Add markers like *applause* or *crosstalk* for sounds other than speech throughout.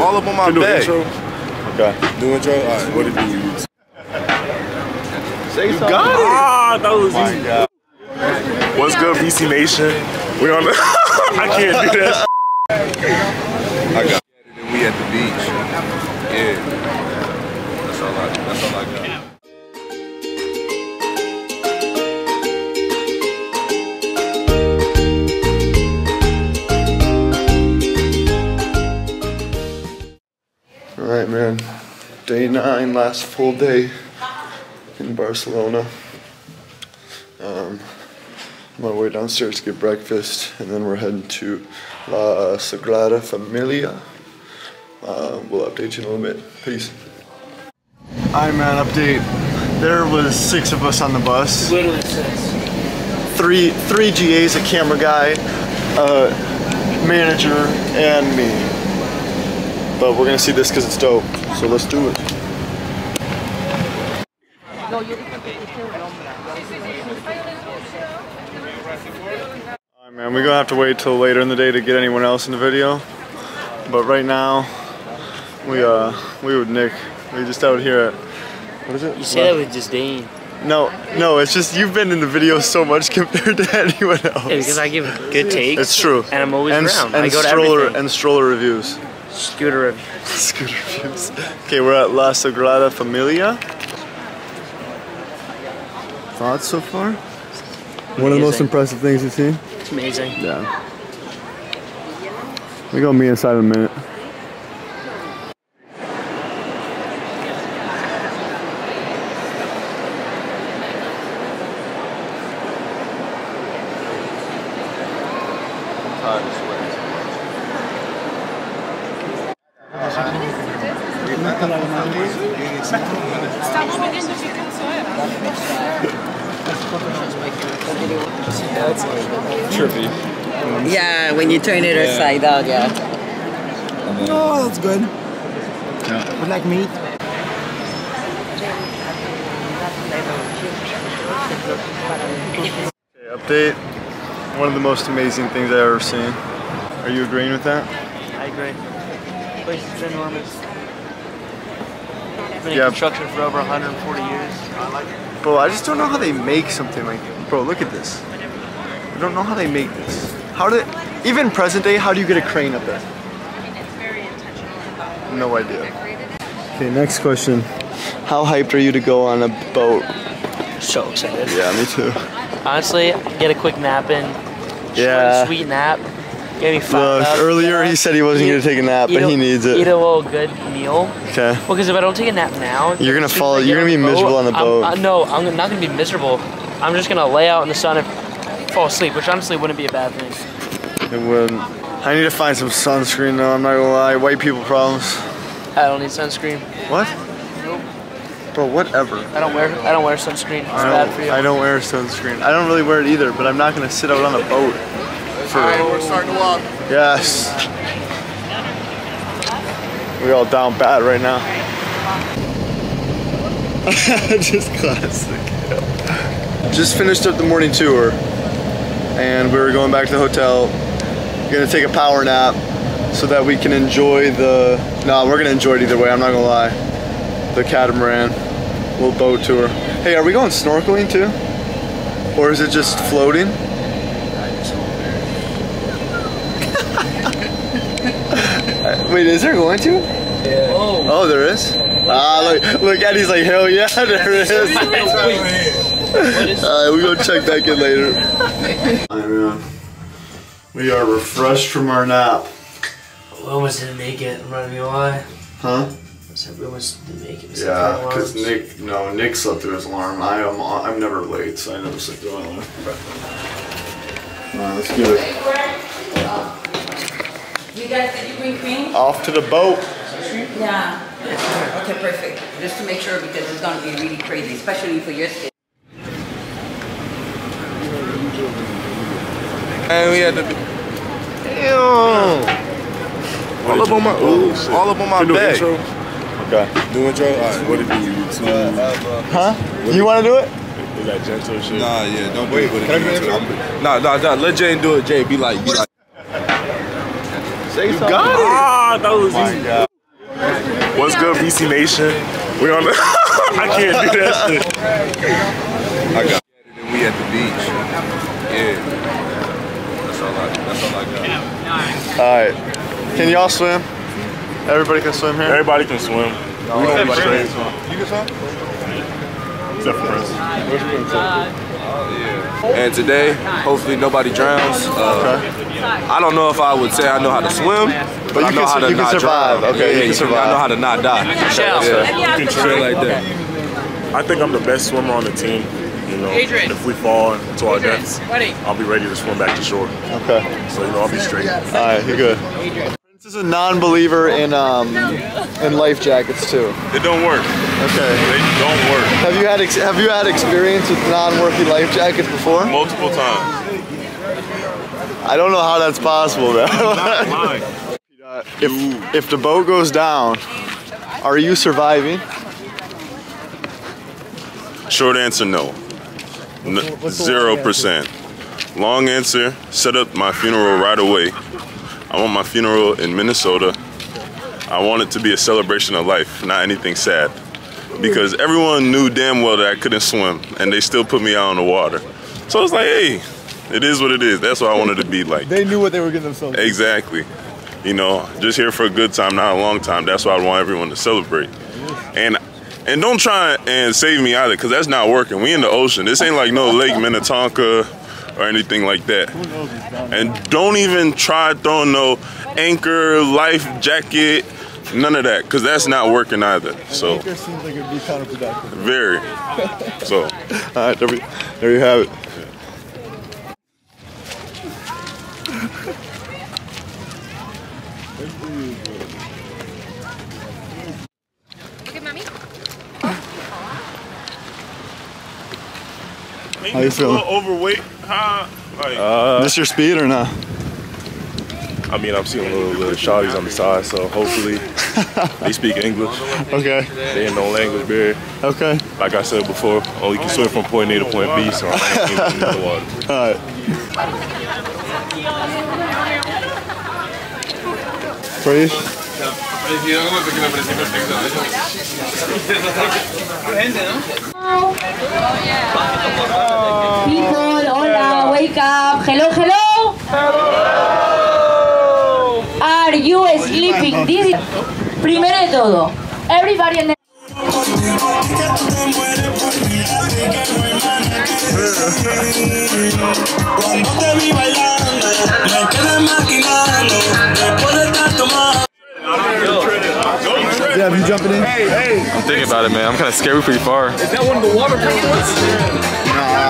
all up on my Can do intro? Okay. Do intro? All right, what it be? Say you something. Ah, that was easy. God. What's good, BC Nation? We on the. *laughs* I can't do that. I got it and we at the beach. Yeah. That's all I, that's all I got. All right, man. Day nine, last full day in Barcelona. Um, I'm on my way downstairs to get breakfast, and then we're heading to La Sagrada Familia. Uh, we'll update you in a little bit. Peace. Hi, man. Update. There was six of us on the bus. Literally six. Three, three GAs, a camera guy, a manager, and me. But we're gonna see this because it's dope. So let's do it. Alright man, we're gonna have to wait till later in the day to get anyone else in the video. But right now, we uh we with Nick. We just out here at what is it? You say that with disdain. No, no, it's just you've been in the video so much *laughs* compared to anyone else. Yeah, because I give good takes. It's true. And I'm always and, around. And I go to stroller everything. and stroller reviews. Scooter review. *laughs* Scooter reviews. Okay, we're at La Sagrada Familia. Thoughts so far? One of the most impressive things you've seen? It's amazing. Yeah. We gonna meet inside in a minute. Trippy. Yeah, when you turn it upside down, yeah. Oh, that's good. Would like meat? Okay, update. One of the most amazing things I've ever seen. Are you agreeing with that? I agree. Place is enormous. Been in Yeah. construction for over 140 years. Bro, I just don't know how they make something like Bro, look at this. I don't know how they make this. How did, even present day, how do you get a crane up there? No idea. Okay, next question. How hyped are you to go on a boat? So excited. Yeah, me too. Honestly, get a quick nap in. Yeah. Sweet nap. Get me fired Look, up, earlier he said he wasn't eat- gonna take a nap, but a- he needs it. Eat a little good meal. Okay. Well, because if I don't take a nap now, You're gonna as soon as fall- you're gonna be miserable on the I'm- boat. uh, no, I'm not gonna be miserable. I'm just gonna lay out in the sun and fall asleep, which honestly wouldn't be a bad thing. It wouldn't. I need to find some sunscreen though, I'm not gonna lie. White people problems. I don't need sunscreen. What? Bro, whatever. I don't wear I don't wear sunscreen. It's I bad don't, for you. I don't wear sunscreen. I don't really wear it either, but I'm not gonna sit out on a boat. For, we're starting to walk. Yes. We're all down bad right now. *laughs* Just classic. Just finished up the morning tour, and we were going back to the hotel. Gonna take a power nap so that we can enjoy the. No, we're gonna enjoy it either way. I'm not gonna lie. The catamaran, little boat tour. Hey, are we going snorkeling too, or is it just floating? Wait, is there going to? Yeah. Oh, there is? Ah, look, look, Eddie's like, hell yeah, *laughs* there is. Alright, we go check back in later. I. We are refreshed from our nap. We almost didn't make it. I'm not gonna lie. Huh? I said we almost didn't make it. We Yeah, because. Nick, no, Nick slept through his alarm. I am, I'm never late, so I never sleep through my alarm. Alright, let's do it. You guys, did you bring cream? Off to the boat. Yeah. Okay, perfect. Just to make sure because it's gonna be really crazy, especially for your skin. And we had to. Damn. All up on my, ooh, all up on my Can do an back. intro? Okay. Do intro? All right, what it be? Uh, uh, uh, huh? You want to do it? Is that gentle shit? Nah, yeah, don't do it. What it be? I'm- Nah, nah, nah. Let Jane do it. Jay, be like, be like. Say You something. got it. Ah, that was My easy. God. What's good, BC Nation? We on the. *laughs* I can't do that shit. I got and we at the beach. Yeah. That's all I that's all I got. Alright. Can y'all swim? Everybody can swim here? Everybody can swim. We don't be straight. You can swim? Except for Prince. And today, hopefully nobody drowns. Uh, I don't know if I would say I know how to swim, but, But I know can how to you can not survive. drown. Okay, yeah, you yeah, can I know how to not die. Shall. Yeah, straight like that. I think I'm the best swimmer on the team. You know, if we fall into our deaths, I'll be ready to swim back to shore. Okay. So you know, I'll be straight. Alright, you're good. Prince is a non-believer in um in life jackets too. It don't work. Okay. They don't work. Have you had ex- have you had experience with non-working life jackets before? Multiple times. I don't know how that's possible though. Not lying. *laughs* if if the boat goes down, are you surviving? Short answer, no. Zero percent. Long answer, set up my funeral right away. I want my funeral in Minnesota. I want it to be a celebration of life, not anything sad. Because everyone knew damn well that I couldn't swim, and they still put me out on the water. So it's like, hey, it is what it is. That's what I wanted to be like. They knew what they were getting themselves. Exactly. You know, just here for a good time, not a long time. That's why I want everyone to celebrate. And and don't try and save me either, because that's not working. We in the ocean. This ain't like no Lake Minnetonka or anything like that. And don't even try throwing no anchor, life jacket, none of that, because that's not working either. So It seems like it'd be counterproductive. very. So Alright, there, we, there you have it. ain't How you this a feeling? little overweight? Huh? Like, this your speed or not? I mean, I'm seeing little, little shawties on the side, so hopefully *laughs* they speak English. Okay. They ain't no language barrier. Okay. Like I said before, only can swim from point A to point B, so I ain't in the water. Alright. Freeze. People, hola, wake up. Hello, hello. Are you sleeping? This is... Primero de todo, everybody in the... Yeah, you jumping in? I'm thinking about it, man. I'm kind of scared. We're pretty far. Nah,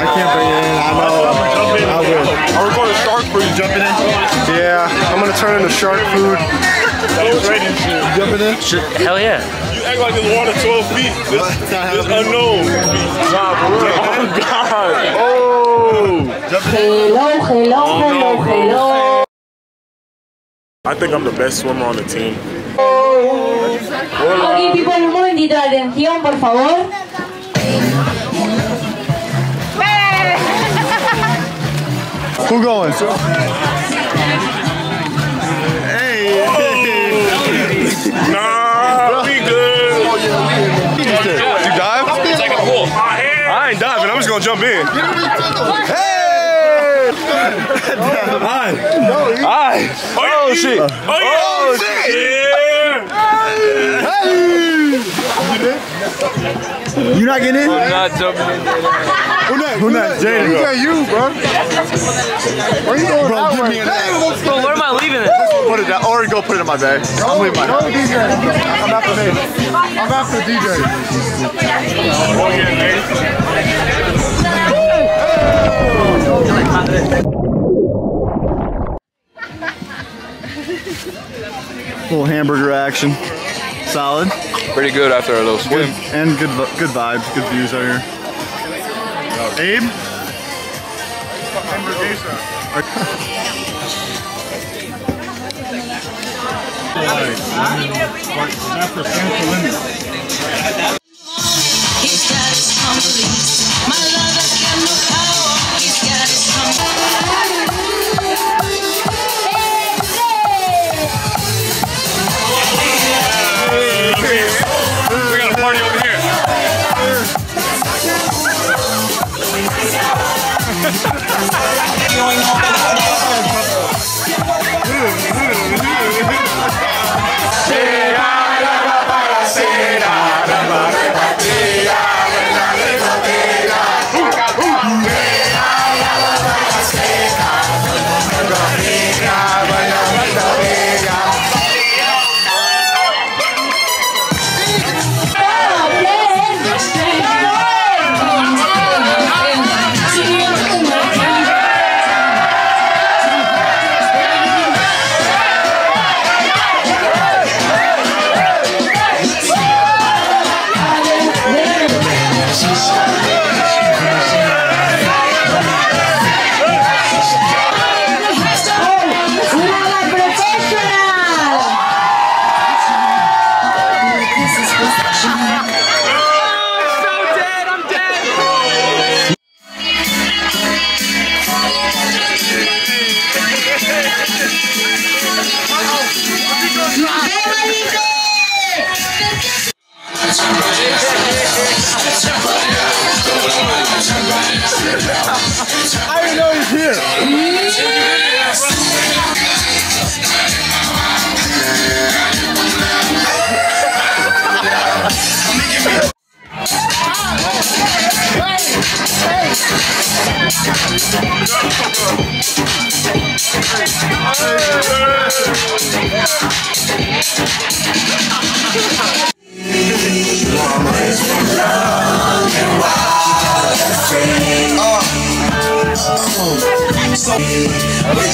I can't bring it in. I know. I will. Are we going to shark food? You jumping in? Yeah, I'm gonna turn into shark food. You jumping in? Hell yeah. you act like this water 12 feet. This, this unknown. *laughs* Oh God! Oh! Hello, hello, oh, hello, hello. I think I'm the best swimmer on the team. Ok, people, un momentito de atención, por favor. *laughs* Who going? *laughs* Nah, we good. You just did. You dive? It's like a pool. I ain't diving. I'm just gonna jump in. Hey! Hi. Hi. Oh, shit. Oh, yeah. Oh, oh, yeah. You not getting in? I'm not jumping in. Who next? Who next? Jaden. Yeah, you, bro. Where you going? Bro, give me an Bro, where am I leaving it? Put it down, or go put it in my bag. I'm leaving my bag. DJ. I'm after me. I'm after DJ. Little hamburger action. Solid. Pretty good after a little Good. swim. And good good vibes, good views out here. Abe? He's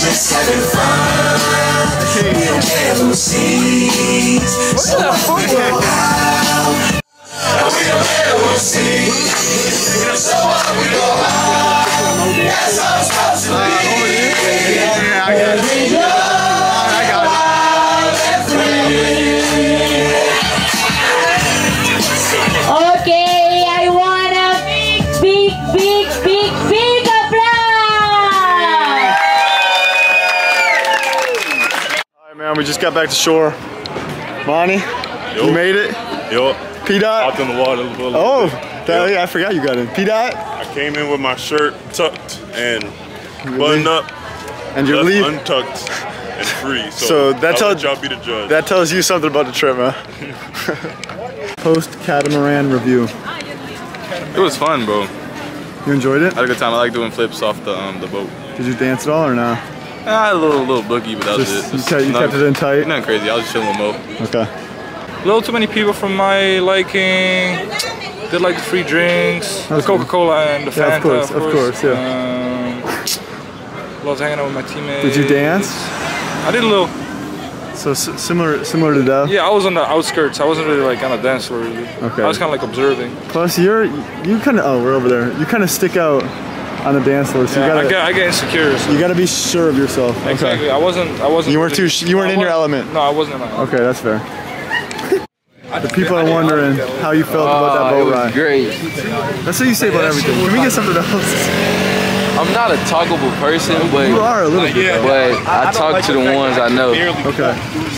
just having fun. LOCs. Just got back to shore. Monty, you made it? Yo. P dot. Out in the water. Oh, that, yeah, I forgot you got in. P dot. I came in with my shirt tucked and buttoned up, And your left leave. untucked *laughs* and free. So, So that tells y'all be the judge. That tells you something about the trip, man. *laughs* Post catamaran review. It was fun, bro. You enjoyed it? I had a good time. I like doing flips off the um, the boat. Did you dance at all or no? I had a little little boogie, but that was Just- it. you kept- you nothing- kept it in tight? Nothing crazy. I was chilling with Mo. Okay. A little too many people for my liking. Did like the free drinks, the That's good. Coca-Cola and the Yeah, Fanta, of course, of course, yeah. Um, loves hanging out with my teammates. Did you dance? I did a little. So s- similar, similar to Dev. Yeah, I was on the outskirts. I wasn't really like on a dance floor. Really. Okay. I was kind of like observing. Plus, you're you kind of oh we're over there. You kind of stick out on the dance floor, so Yeah, you gotta I get I get insecure. so- you gotta be sure of yourself. Okay. Exactly. I wasn't. I wasn't. You weren't too. sh- You weren't I in your element. No, I wasn't in my element. Okay, that's fair. The people are wondering how you felt about that boat ride. great. That's what you say about everything. Can we get something else? I'm not a talkable person, but You are a little bit. But I, talk to the ones I know. Okay.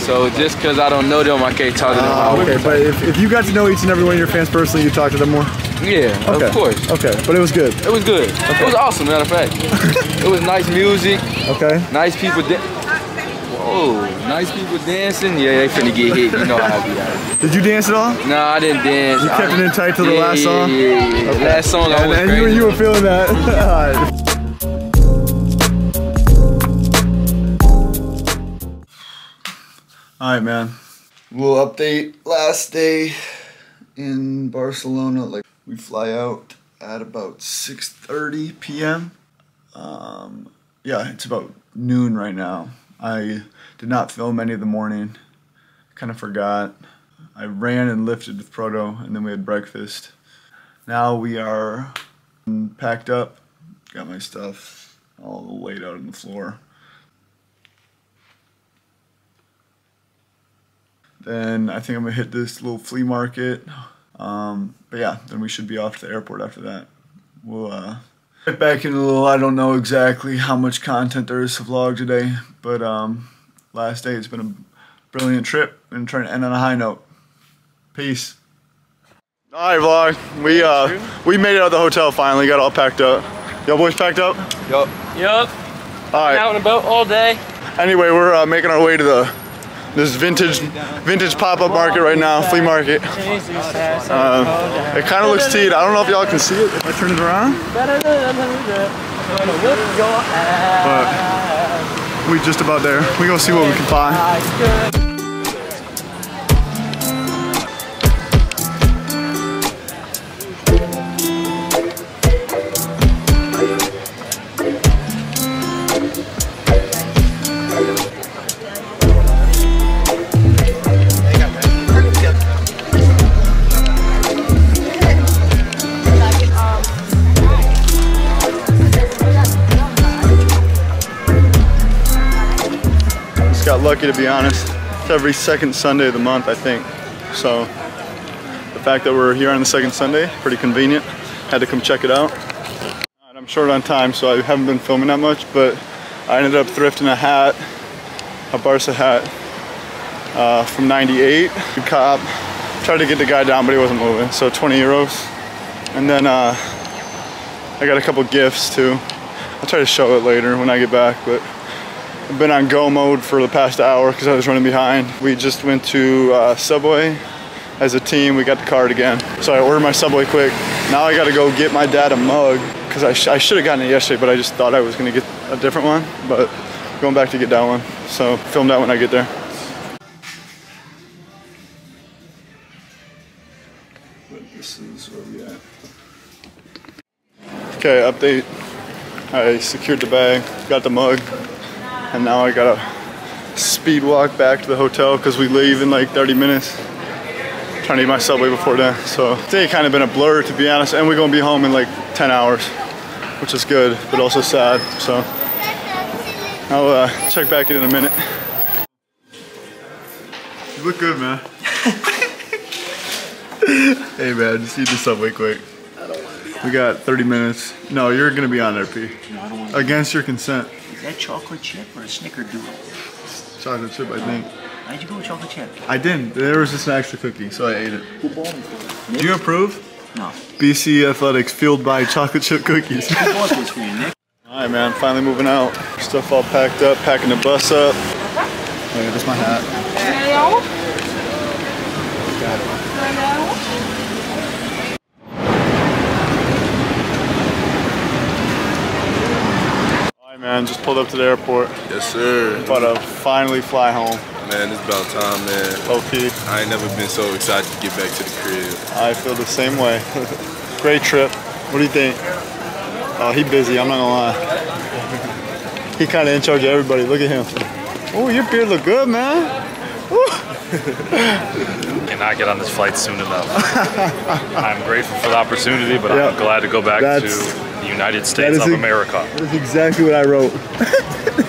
So just because I don't know them, I can't talk to them. Ah, okay, but if, if you got to know each and every one of your fans personally, you talk to them more. Yeah, Okay. of course. Okay, but it was good. It was good. It was awesome, matter of fact. *laughs* it was nice music. Okay. Nice people. Whoa, nice people dancing. Yeah, they finna get hit. You know how I be. Did you dance at all? No, I didn't dance. You kept I- it in tight till the last song. Yeah, yeah, yeah. Okay. Last song I and, was and you, you were feeling that. *laughs* Alright. All right, man. Little update. Last day in Barcelona. Like we fly out at about 6:30 p.m. Um, yeah, it's about noon right now. I did not film any of the morning. Kind of forgot. I ran and lifted with Proto, and then we had breakfast. Now we are packed up. Got my stuff all laid out on the floor. Then I think I'm gonna hit this little flea market. Um, but yeah, then we should be off to the airport after that. We'll uh, get back in a little. I don't know exactly how much content there is to vlog today, but um, last day it's been a brilliant trip and trying to end on a high note. Peace. All right, vlog. We uh, we made it out of the hotel finally. Got all packed up. Y'all boys packed up? Yup. Yup. All right. Out and about all day. Anyway, we're uh, making our way to the this vintage vintage pop-up market right now, flea market. Um, it kind of looks teed. I don't know if y'all can see it if I turn it around, but we just about there. We gonna see what we can find. Lucky to be honest. It's every second Sunday of the month, I think. So the fact that we're here on the second Sunday, pretty convenient. Had to come check it out. And I'm short on time, so I haven't been filming that much, but I ended up thrifting a hat, a Barca hat uh, from 98. Good cop. Tried to get the guy down, but he wasn't moving, so 20 euros. And then uh, I got a couple gifts too. I'll try to show it later when I get back, but I've been on go mode for the past hour because I was running behind. We just went to uh, Subway as a team. We got the card again. So I ordered my Subway quick. Now I gotta go get my dad a mug because I, sh I should have gotten it yesterday, but I just thought I was gonna get a different one. But going back to get that one. So film that when I get there. Okay, update. I secured the bag, got the mug, and now I gotta speed walk back to the hotel because we leave in like 30 minutes. Trying to eat my Subway before then. So today kind of been a blur to be honest, and we're gonna be home in like 10 hours, which is good, but also sad. So I'll uh, check back in in a minute. You look good, man. *laughs* hey man, just eat the Subway quick. We got 30 minutes. No, you're gonna be on there, P. No, I don't want Against your consent. Is that chocolate chip or a snickerdoodle? Chocolate chip, I think. Why'd you go with chocolate chip? I didn't. There was just an extra cookie, so I ate it. Who bought me for Do you approve? No. BC Athletics fueled by chocolate chip cookies. Who bought this for you, Nick? *laughs* Alright man, finally moving out. Stuff all packed up, packing the bus up. Hey, that's my hat. Alright man, just pulled up to the airport. Yes, sir. About to finally fly home. Man, it's about time, man. Okay. I ain't never been so excited to get back to the crib. I feel the same way. *laughs* Great trip. What do you think? Oh, he busy, I'm not gonna lie. *laughs* he kinda in charge of everybody. Look at him. Oh, your beard look good, man. *laughs* Cannot get on this flight soon enough. I'm grateful for the opportunity, but Yeah. I'm glad to go back That's- to *laughs* the United States of ex- America. That's exactly what I wrote.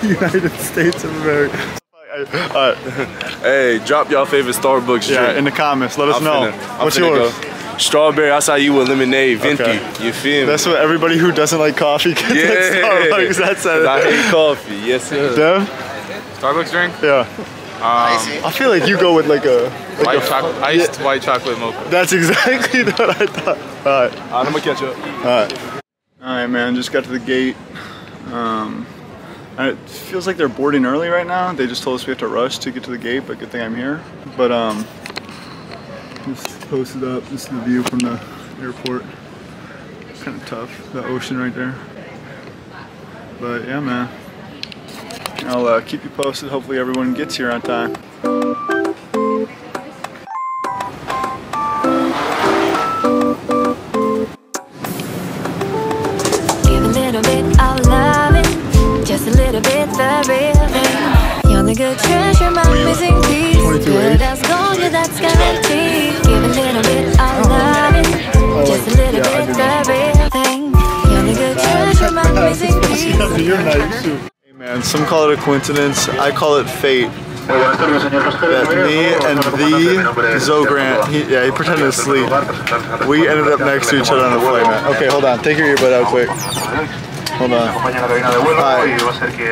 United States of America. Alright. Hey, drop y'all favorite Starbucks drink. Yeah, in the comments. Let us I'm know. finna- I'm What's finna yours? go. Strawberry acai with lemonade, venti. Okay. You feel me? That's what everybody who doesn't like coffee gets yeah. at Starbucks. That's it. I hate coffee. Yes, sir. Dev? Starbucks drink? Yeah. Um, I feel like you go with like a like white a, chocolate, iced white chocolate mocha. That's *laughs* exactly *laughs* what I thought. Alright. I'm gonna catch up. Alright. Alright man, just got to the gate. Um it feels like they're boarding early right now. They just told us we have to rush to get to the gate, but good thing I'm here. But um just posted up. This is the view from the airport. Kind of tough. The ocean right there. But yeah man. I'll uh, keep you posted. Hopefully everyone gets here on time. Thing. You're the good treasure, my missing piece. Good as gold, yeah, that's guaranteed. Give a little bit of loving, just a little bit the real. You're the good treasure, my missing piece. You're nice too. Man, some call it a coincidence. I call it fate. That me and the Zoe Grant, he, yeah, he pretended to sleep. We ended up next to each other on the flight, man. Okay, hold on. Take your earbud out quick. Hold on.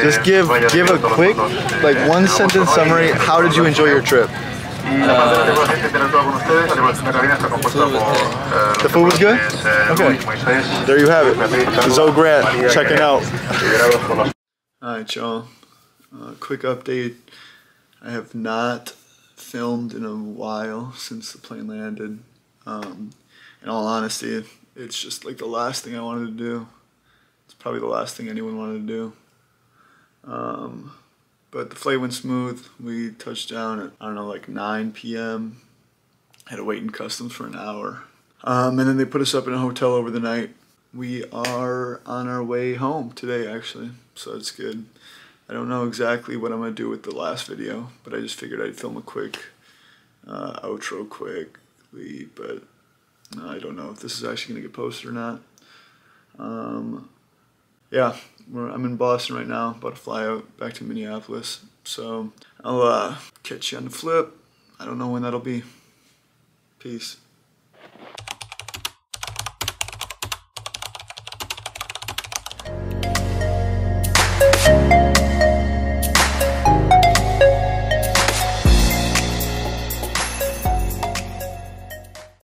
Just give give a quick, like one sentence summary. How did you enjoy your trip? The food was good? Okay. There you have it. Zoe Grant checking out. Alright, y'all. Uh, quick update. I have not filmed in a while since the plane landed. Um, in all honesty, it's just like the last thing I wanted to do. Probably the last thing anyone wanted to do. Um, but the flight went smooth. We touched down at, I don't know, like 9 p.m. Had to wait in customs for an hour. Um, and then they put us up in a hotel over the night. We are on our way home today, actually, so it's good. I don't know exactly what I'm gonna do with the last video, but I just figured I'd film a quick uh, outro quickly, but uh, I don't know if this is actually gonna get posted or not. Um, yeah, we're, I'm in Boston right now, about to fly out back to Minneapolis, so I'll uh, catch you on the flip. I don't know when that'll be. Peace.